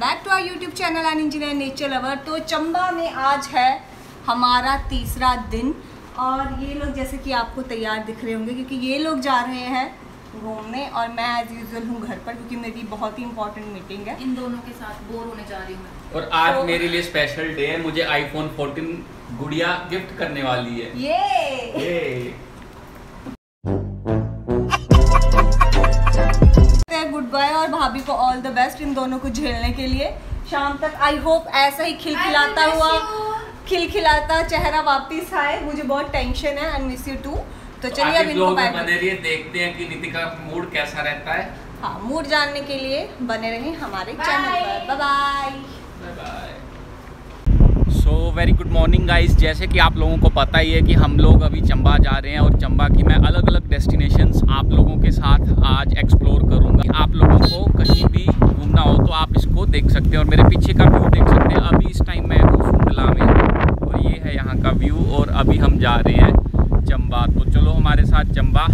Channel an engineer nature lover. तो चंबा में आज है हमारा तीसरा दिन। और ये लोग जैसे कि आपको तैयार दिख रहे होंगे क्योंकि ये लोग जा रहे हैं घूमने और मैं एज यूजल हूँ घर पर क्योंकि मेरी बहुत ही इंपॉर्टेंट मीटिंग है। इन दोनों के साथ बोर होने जा रही हूँ और आज तो- मेरे लिए स्पेशल डे है। मुझे आईफोन 14 गुड़िया गिफ्ट करने वाली है। ये ये ऑल द बेस्ट इन दोनों को झेलने के लिए। शाम तक आई होप ऐसा ही खिलखिलाता हुआ खिलखिलाता चेहरा वापस आए। मुझे बहुत टेंशन है एंड मिस यू टू तो चलिए अब इनको बाय बने रहिए देखते हैं कि नितिका का मूड कैसा रहता है। हाँ मूड जानने के लिए बने रहें हमारे चैनल पर। Bye bye so very good morning guys जैसे कि आप लोगों को पता ही है कि हम लोग अभी चंबा जा रहे हैं और चंबा की मैं अलग अलग डेस्टिनेशंस आप लोगों के साथ आज एक्सप्लोर करूँगा। आप लोगों को कहीं भी घूमना हो तो आप इसको देख सकते हैं और मेरे पीछे का व्यू देख सकते हैं। अभी इस टाइम मैं हूँ सुंडला में और ये है यहाँ का व्यू और अभी हम जा रहे हैं चंबा। तो चलो हमारे साथ चंबा।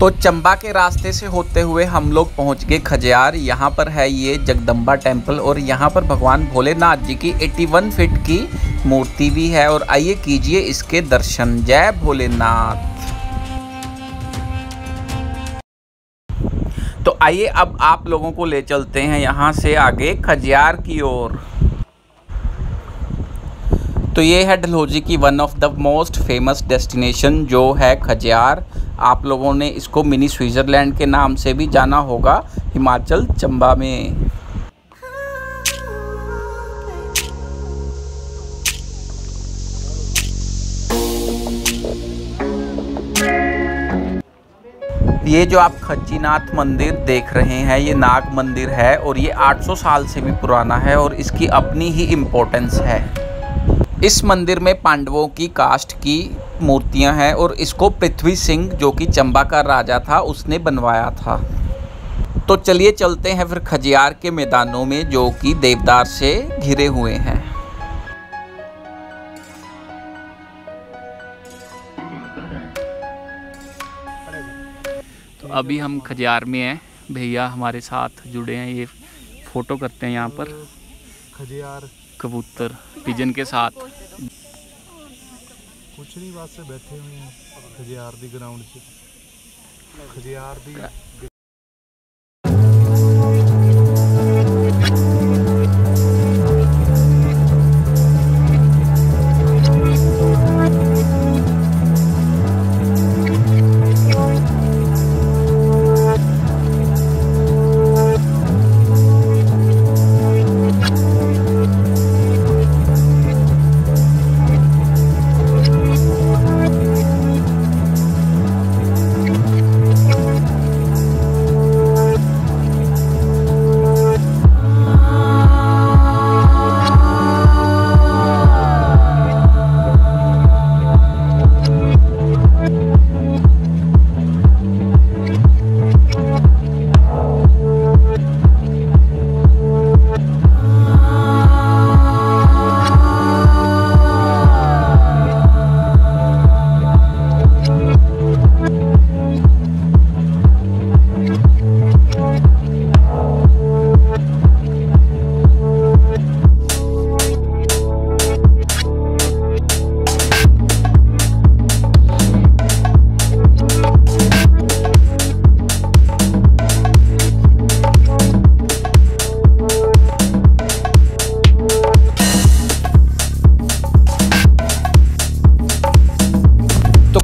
तो चंबा के रास्ते से होते हुए हम लोग पहुँच गए खजियार। यहाँ पर है ये जगदम्बा टेंपल और यहाँ पर भगवान भोलेनाथ जी की 81 फीट की मूर्ति भी है और आइए कीजिए इसके दर्शन। जय भोलेनाथ। तो आइए अब आप लोगों को ले चलते हैं यहाँ से आगे खजियार की ओर। तो ये है डलहौजी की one of the most famous destination जो है खजियार। आप लोगों ने इसको मिनी स्विट्ज़रलैंड के नाम से भी जाना होगा, हिमाचल चंबा में। ये जो आप खच्चीनाथ मंदिर देख रहे हैं, ये नाग मंदिर है और ये 800 साल से भी पुराना है और इसकी अपनी ही इम्पोर्टेंस है। इस मंदिर में पांडवों की कास्ट की मूर्तियाँ हैं और इसको पृथ्वी सिंह जो कि चंबा का राजा था उसने बनवाया था। तो चलिए चलते हैं फिर खजियार के मैदानों में जो कि देवदार से घिरे हुए हैं। तो अभी हम खजियार में हैं। भैया हमारे साथ जुड़े हैं ये फ़ोटो करते हैं यहाँ पर। खजियार। कबूतर पिजन के साथ। ਕੁਛ ਨਹੀਂ ਬਸ ਬੈਠੇ ਹੋਏ ਆ ਖਜਿਆਰ ਦੀ ਗਰਾਊਂਡ 'ਚ। ਖਜਿਆਰ ਦੀ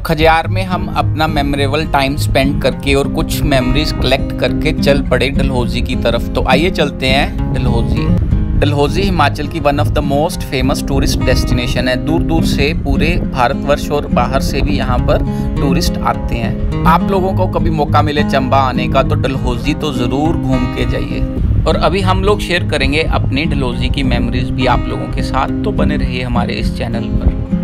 खजियार में हम अपना मेमोरेबल टाइम स्पेंड करके और कुछ मेमोरीज कलेक्ट करके चल पड़े डलहौजी की तरफ़। तो आइए चलते हैं डलहौजी। डलहौजी हिमाचल की one of the most famous tourist destination है। दूर दूर से, पूरे भारतवर्ष और बाहर से भी यहाँ पर टूरिस्ट आते हैं। आप लोगों को कभी मौका मिले चंबा आने का तो डलहौजी तो ज़रूर घूम के जाइए। और अभी हम लोग शेयर करेंगे अपनी डलहौजी की मेमोरीज भी आप लोगों के साथ। तो बने रहिए हमारे इस चैनल पर।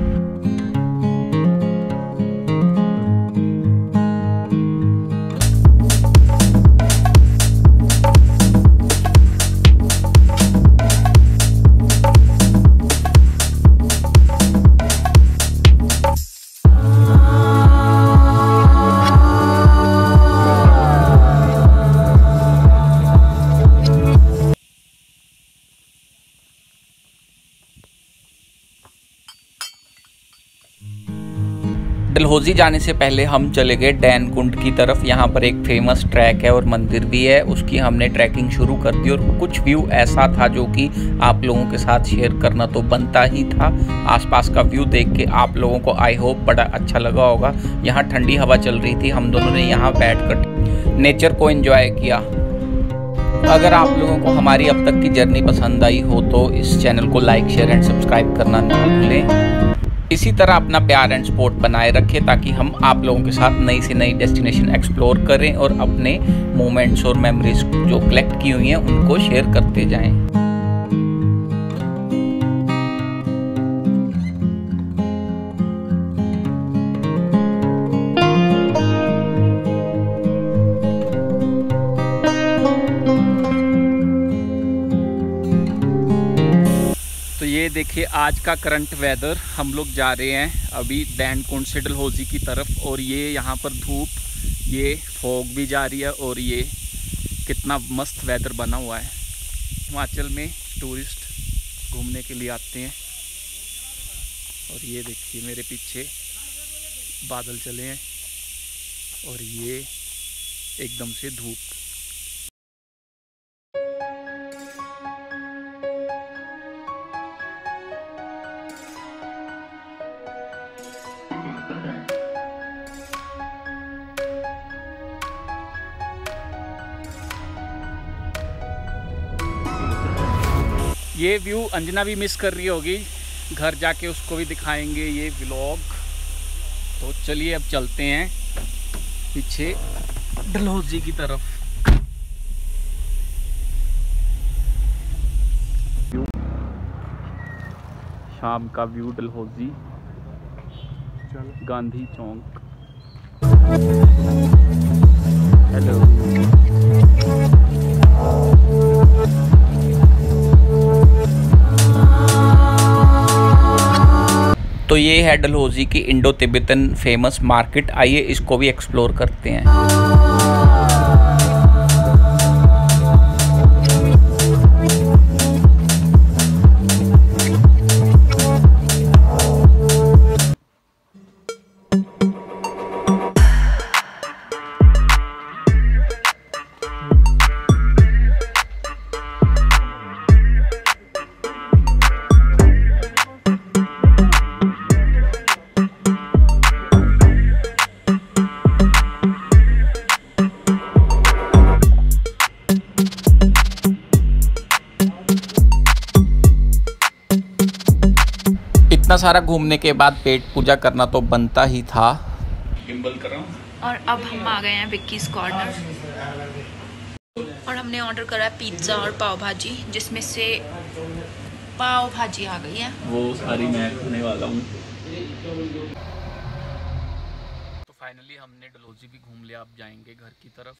डलहौजी जाने से पहले हम चले गए डैन कुंड की तरफ़। यहाँ पर एक फ़ेमस ट्रैक है और मंदिर भी है। उसकी हमने ट्रैकिंग शुरू कर दी और कुछ व्यू ऐसा था जो कि आप लोगों के साथ शेयर करना तो बनता ही था। आसपास का व्यू देख के आप लोगों को आई होप बड़ा अच्छा लगा होगा। यहाँ ठंडी हवा चल रही थी। हम दोनों ने यहाँ बैठ कर नेचर को एंजॉय किया। अगर आप लोगों को हमारी अब तक की जर्नी पसंद आई हो तो इस चैनल को लाइक शेयर एंड सब्सक्राइब करना ना भूलें। इसी तरह अपना प्यार एंड सपोर्ट बनाए रखें ताकि हम आप लोगों के साथ नई से नई डेस्टिनेशन एक्सप्लोर करें और अपने मोमेंट्स और मेमोरीज जो कलेक्ट की हुई हैं, उनको शेयर करते जाएँ। देखिए, आज का करंट वेदर हम लोग जा रहे हैं अभी दैन कुंड डलहौजी की तरफ़ और ये यहाँ पर धूप, ये फॉग भी जा रही है और ये कितना मस्त वेदर बना हुआ है। हिमाचल में टूरिस्ट घूमने के लिए आते हैं। और ये देखिए, मेरे पीछे बादल चले हैं और ये एकदम से धूप। ये व्यू अंजना भी मिस कर रही होगी। घर जाके उसको भी दिखाएँगे ये व्लॉग तो चलिए अब चलते हैं पीछे डलहौजी की तरफ़। शाम का व्यू डलहौजी। गांधी चौक। हेलो तो ये है डलहौजी की इंडो तिब्बतन फ़ेमस मार्केट आइए इसको भी एक्सप्लोर करते हैं। इतना सारा घूमने के बाद पेट पूजा करना तो बनता ही था। गिम्बल कर। रहा हूँ और अब हम आ गए हैं विक्कीज कॉर्नर और हमने ऑर्डर करा है पिज़्ज़ा और पाव भाजी जिसमें से पाव भाजी आ गई है। वो सारी मैं खाने वाला हूँ। तो फाइनली हमने डलहौजी भी घूम लिया अब जाएँगे घर की तरफ़।